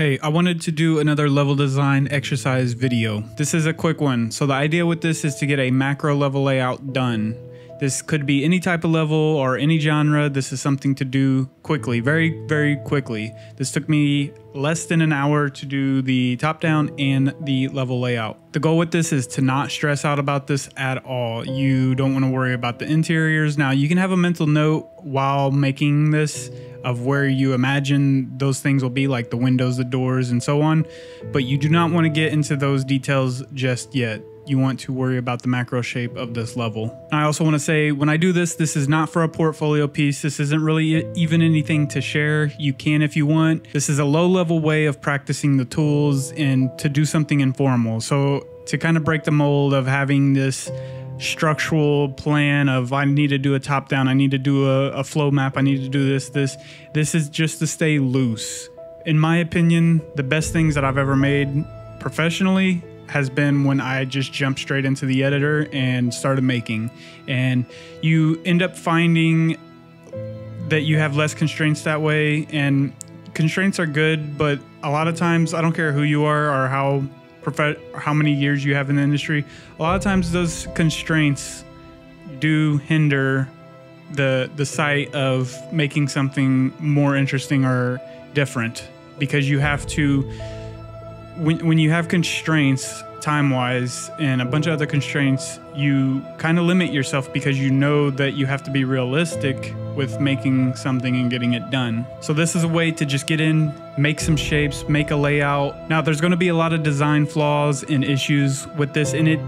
Hey, I wanted to do another level design exercise video. This is a quick one. So the idea with this is to get a macro level layout done. This could be any type of level or any genre. This is something to do quickly, very, very quickly. This took me less than an hour to do the top down and the level layout. The goal with this is to not stress out about this at all. You don't want to worry about the interiors. Now you can have a mental note while making this of where you imagine those things will be, like the windows, the doors, and so on. But you do not want to get into those details just yet you want to worry about the macro shape of this level. I also want to say when I do this, this is not for a portfolio piece. This isn't really even anything to share. You can if you want. This is a low level way of practicing the tools and to do something informal. So to kind of break the mold of having this structural plan of I need to do a top down, I need to do a, a flow map, I need to do this, this. This is just to stay loose. In my opinion, the best things that I've ever made professionally has been when I just jumped straight into the editor and started making. And you end up finding that you have less constraints that way. And constraints are good, but a lot of times, I don't care who you are or how how many years you have in the industry, a lot of times those constraints do hinder the the sight of making something more interesting or different because you have to when, when you have constraints time wise and a bunch of other constraints, you kind of limit yourself because you know that you have to be realistic with making something and getting it done. So, this is a way to just get in, make some shapes, make a layout. Now, there's going to be a lot of design flaws and issues with this, and it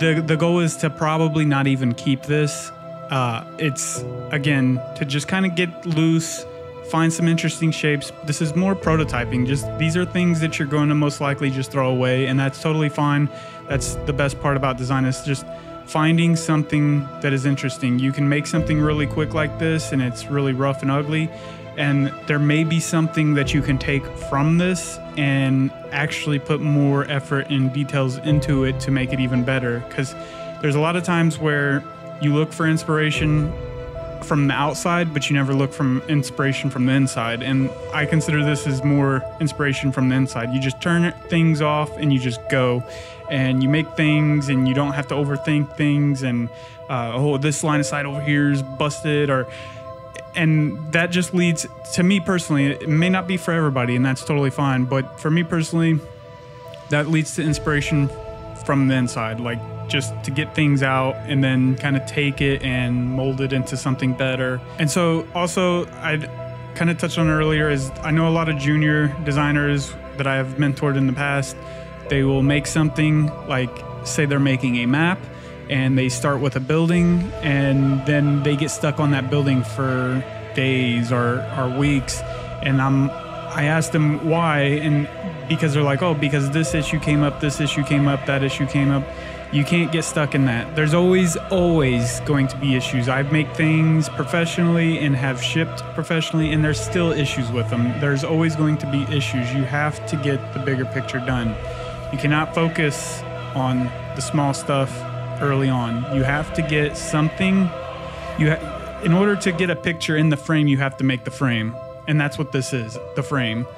the, the goal is to probably not even keep this. Uh, it's again to just kind of get loose find some interesting shapes. This is more prototyping. Just these are things that you're going to most likely just throw away, and that's totally fine. That's the best part about design is just finding something that is interesting. You can make something really quick like this, and it's really rough and ugly. And there may be something that you can take from this and actually put more effort and details into it to make it even better. Because there's a lot of times where you look for inspiration from the outside, but you never look from inspiration from the inside. And I consider this as more inspiration from the inside. You just turn things off and you just go, and you make things, and you don't have to overthink things. And uh, oh, this line of sight over here is busted, or and that just leads to me personally. It may not be for everybody, and that's totally fine. But for me personally, that leads to inspiration from the inside. Like just to get things out and then kind of take it and mold it into something better. And so also I'd kind of touched on earlier is I know a lot of junior designers that I have mentored in the past. They will make something like say they're making a map and they start with a building and then they get stuck on that building for days or, or weeks and I'm I asked them why and because they're like oh because this issue came up this issue came up that issue came up you can't get stuck in that. There's always, always going to be issues. I make things professionally and have shipped professionally, and there's still issues with them. There's always going to be issues. You have to get the bigger picture done. You cannot focus on the small stuff early on. You have to get something. You ha- in order to get a picture in the frame, you have to make the frame, and that's what this is, the frame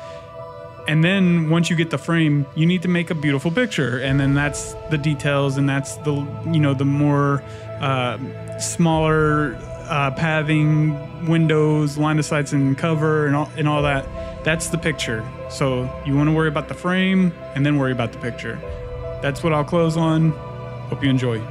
and then once you get the frame you need to make a beautiful picture. And then that's the details and that's the you know the more uh, smaller uh, pathing windows line of sights and cover and all, and all that that's the picture. So you want to worry about the frame and then worry about the picture. That's what i'll close on. Hope you enjoy